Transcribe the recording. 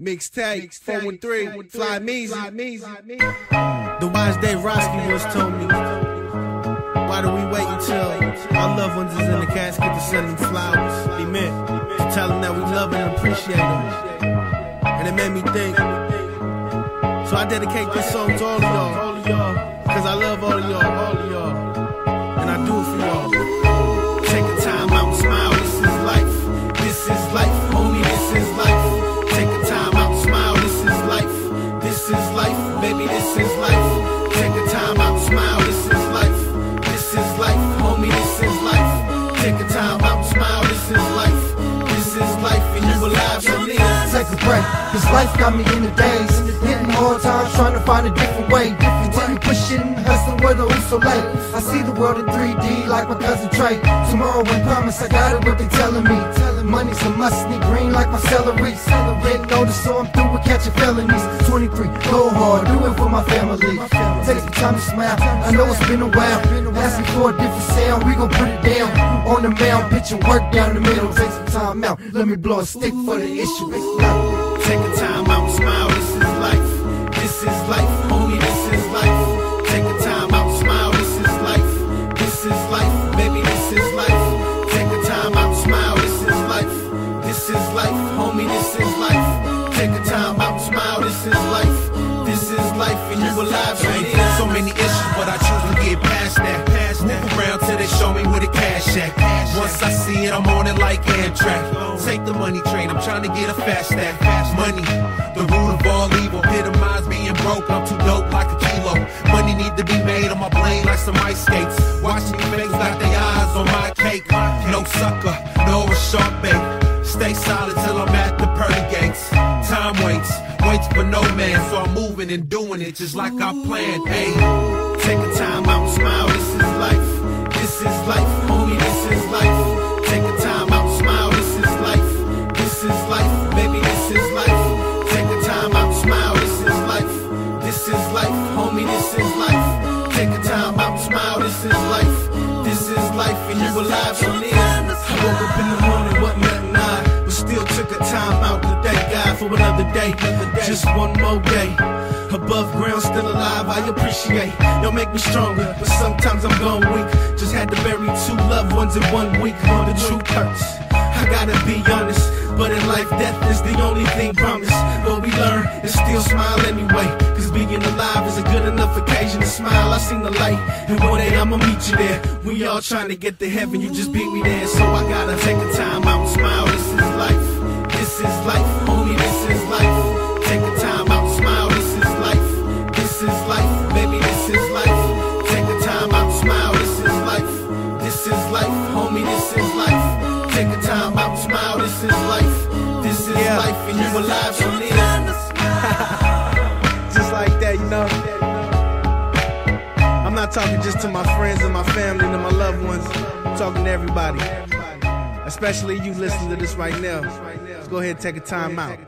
Mixtape, 413, Fly Meezy. Mm. The wise Dave Roski once told me, why do we wait until our loved ones is in the casket to send them flowers? He meant to tell them that we love and appreciate them. And it made me think. So I dedicate this song to all of y'all, baby, this is life. Take a time out, smile, this is life. This is life, homie, this is life. Take a time out, smile, this is life. This is life, and you alive, so nigga. take a break. Cause life got me in the daze. Hitting hard times, trying to find a different way. Continue so late. I see the world in 3D like my cousin Trey. Tomorrow when promise, I got it what they telling me. Money's a must, need green like my celery. Celebrate notice, so I'm through with catching felonies. 23, go hard, do it for my family. Take some time to smile. I know it's been a while. Asking for a different sound, we gon' put it down. On the mound, pitching work down the middle. Take some time out, let me blow a stick for the issue. It's not. Take a many issues, but I choose to get past that. Past Move around till they show me where the cash at. Once I see it, I'm on it like Amtrak. Take the money train, I'm trying to get a fast stack. Money, the root of all evil. Epitomize being broke, I'm too dope like a kilo. Money need to be made on my blade like some ice skates. For no man, so I'm moving and doing it just like I planned. Hey, Take a time out and smile, this is life. This is life, homie, this is life. Take a time out, smile, this is life. This is life, baby, this is life. Take a time out, smile, this is life. This is life, homie, this is life. Take a time out, smile, this is life. This is life, and you alive, so near. I woke up in the morning, time out to thank God for another day. Just one more day. Above ground, still alive, I appreciate. Y'all make me stronger, but sometimes I'm going weak. Just had to bury two loved ones in one week. The truth hurts. I gotta be honest, but in life, death is the only thing promised. But we learn and still smile anyway. Cause being alive is a good enough occasion to smile. I seen the light, and one day I'ma meet you there. We all trying to get to heaven, you just beat me there. So I gotta homie, this is life. Take a time out, smile, this is life. This is life, and you alive, so near. Just like that, you know. I'm not talking just to my friends and my family and my loved ones. I'm talking to everybody. Especially you listening to this right now. Let's go ahead and take a time out.